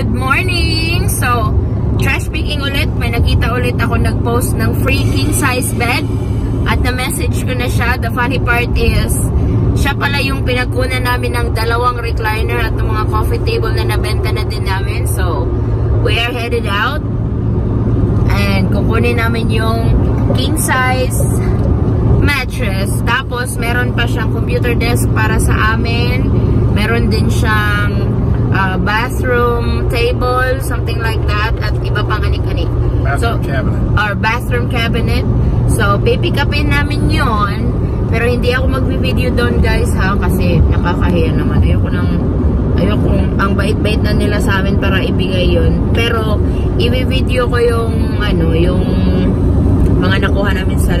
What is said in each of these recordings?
Good morning! So, trash picking ulit. May nakita ulit ako nag-post ng free king size bed. At na-message ko na siya. The funny part is, siya pala yung pinagkunan namin ng dalawang recliner at ng mga coffee table na nabenta na din namin. So, we are headed out. And kukunin namin yung king size mattress. Tapos, meron pa siyang computer desk para sa amin. Meron din siyang uh, bathroom table, something like that, at iba pang anik-anik. Bathroom so, cabinet. Our bathroom cabinet. So, pipick upin namin yon Pero hindi ako magbi-video doon guys ha, kasi nakakahiya naman. Ayoko nang, ayoko, ang bait-bait na nila sa amin para ibigay yon Pero, i-video ko yung, ano, yung mga nakuha namin sa,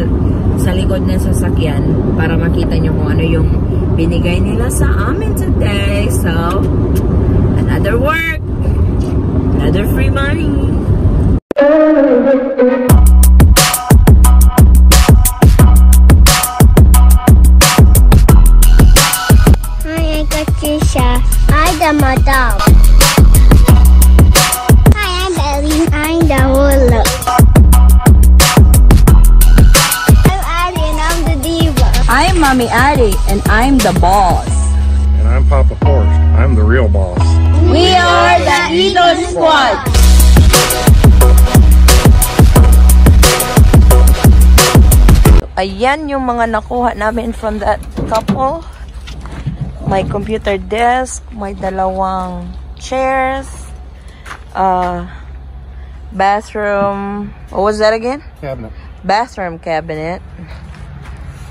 sa likod ng sasakyan para makita nyo kung ano yung binigay nila sa amin today. So, another work, another free money. Hi, I'm Patricia. I'm the madam. Hi, I'm Ellie. I'm the ruler. I'm Addie and I'm the diva. I'm Mommy Addie and I'm the boss. And I'm Papa Forrest. I'm the real boss. We are the Idol Squad. Ayan yung mga nakuha namin from that couple. May computer desk, may dalawang chairs, uh, bathroom, what was that again? Cabinet. Bathroom cabinet.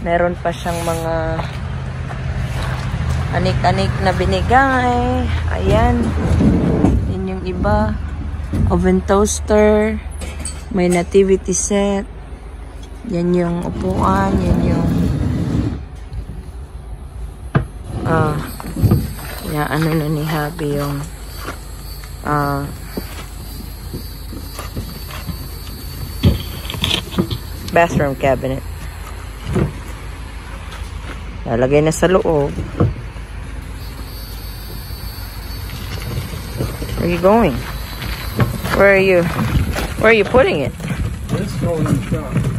Meron pa siyang mga anik-anik na binigay. Ayan. Yun yung iba. Oven toaster. May nativity set. Yan yung upuan. Yan yung ah uh, ano na ni Habi yung ah bathroom cabinet. Lalagay na sa loob. Where are you going? Where are you? Where are you putting it? Going in the shop.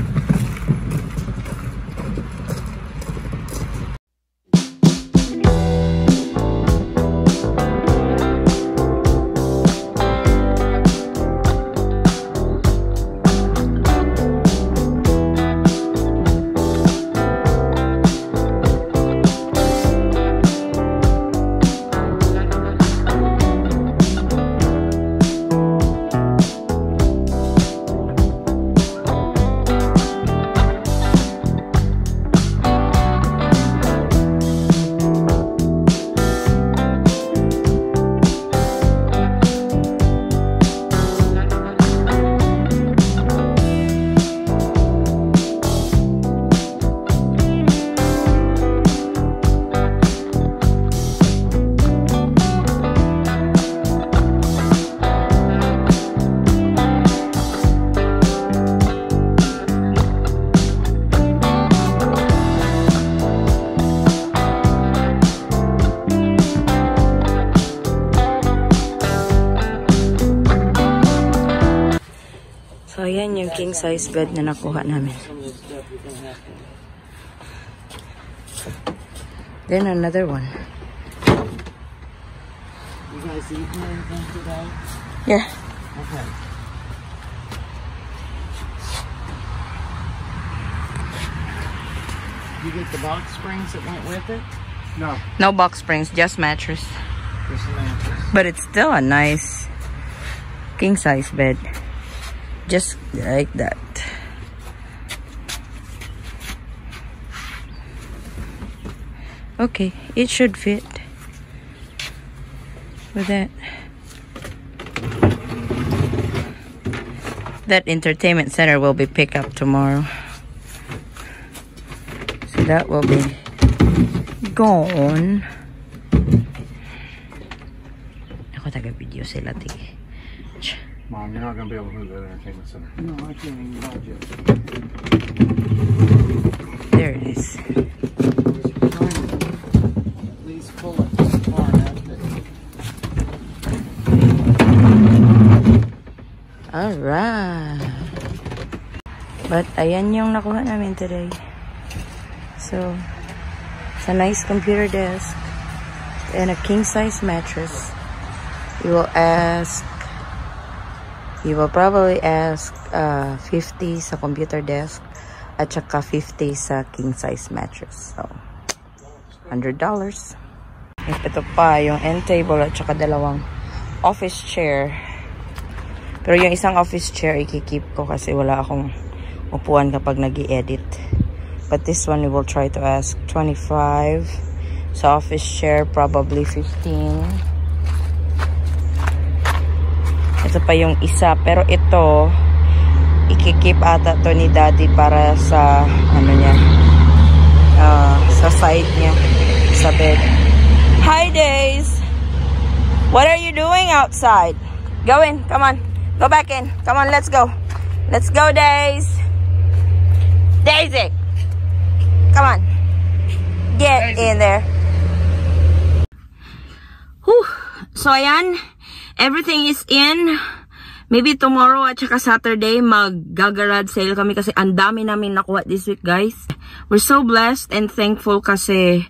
Yung king size bed na nakuha namin. Then another one. You guys eating anything today? Yeah. Okay. You get the box springs that went with it? No. No box springs, just mattress. Just mattress. But it's still a nice king size bed. Just like that. Okay, it should fit with that. That entertainment center will be picked up tomorrow. So that will be gone. Ako taga-video sila, tige. Mom, you're not going to be able to move that entertainment center. No, I can't even budget. There it is. At least pull it far enough that Alright. But, ayan yung nakuha namin today. So, it's a nice computer desk and a king-size mattress. You will ask, you will probably ask uh, 50 sa computer desk at saka 50 sa king-size mattress. So, $100. Ito pa, yung end table at saka dalawang office chair. Pero yung isang office chair, ikikip ko kasi wala akong upuan kapag nag edit But this one, we will try to ask 25. Sa office chair, probably 15. Ito pa yung isa. Pero ito, ikikip ata to ni daddy para sa, ano niya, uh, sa side niya, sa bed. Hi, Days! What are you doing outside? Go in. Come on. Go back in. Come on, let's go. Let's go, Days. Daisy. Come on. Get in there. Whew. So, ayan. Everything is in. Maybe tomorrow at saka Saturday, mag-gagarad sale kami kasi ang dami namin nakuha this week, guys. We're so blessed and thankful kasi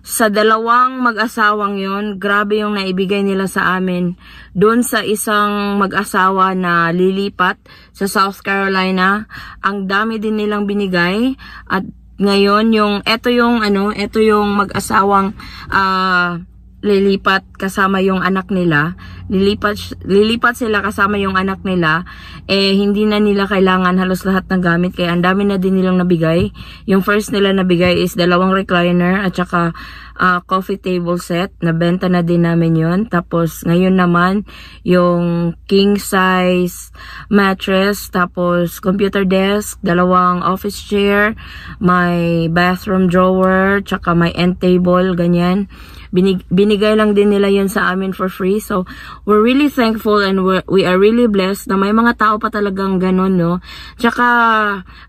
sa dalawang mag-asawang yon grabe yung naibigay nila sa amin. Doon sa isang mag-asawa na lilipat sa South Carolina, ang dami din nilang binigay at ngayon, yung, eto yung, ano, eto yung mag-asawang, uh, lilipat kasama yung anak nila, lilipat, lilipat sila kasama yung anak nila, eh hindi na nila kailangan halos lahat ng gamit kaya ang dami na din nilang nabigay. Yung first nila nabigay is dalawang recliner at saka uh, coffee table set. Nabenta na din namin yon Tapos ngayon naman yung king size mattress, tapos computer desk, dalawang office chair, my bathroom drawer, tsaka my end table, ganyan. Binig, binigay lang din nila yun sa amin for free. So, we're really thankful and we're, we are really blessed na may mga tao pa talagang ganun, no? Tsaka,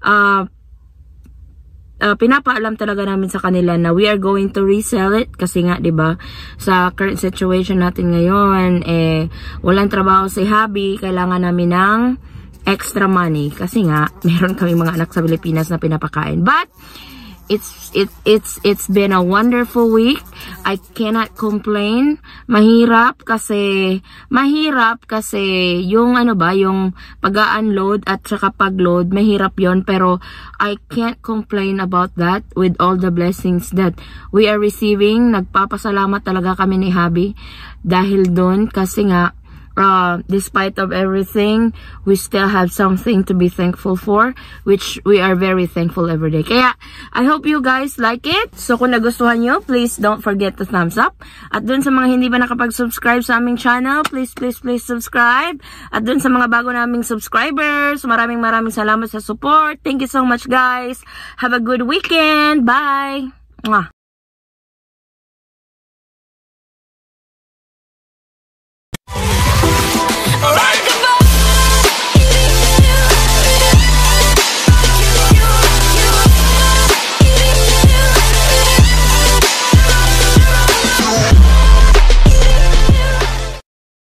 uh, uh, pinapaalam talaga namin sa kanila na we are going to resell it kasi nga 'di ba sa current situation natin ngayon eh walang trabaho si Habi kailangan namin ng extra money kasi nga meron kami mga anak sa Pilipinas na pinapakain but It's it it's it's been a wonderful week. I cannot complain. Mahirap kasi mahirap kasi yung ano ba, yung pag-unload at saka pag-load, mahirap 'yon pero I can't complain about that with all the blessings that we are receiving. Nagpapasalamat talaga kami ni Habi dahil doon kasi nga uh, despite of everything, we still have something to be thankful for, which we are very thankful every day. Kaya, I hope you guys like it. So, kung nagustuhan nyo, please don't forget to thumbs up. At dun sa mga hindi ba nakapag-subscribe sa aming channel, please, please, please subscribe. At dun sa mga bago naming subscribers, maraming maraming salamat sa support. Thank you so much, guys. Have a good weekend. Bye! Mwah.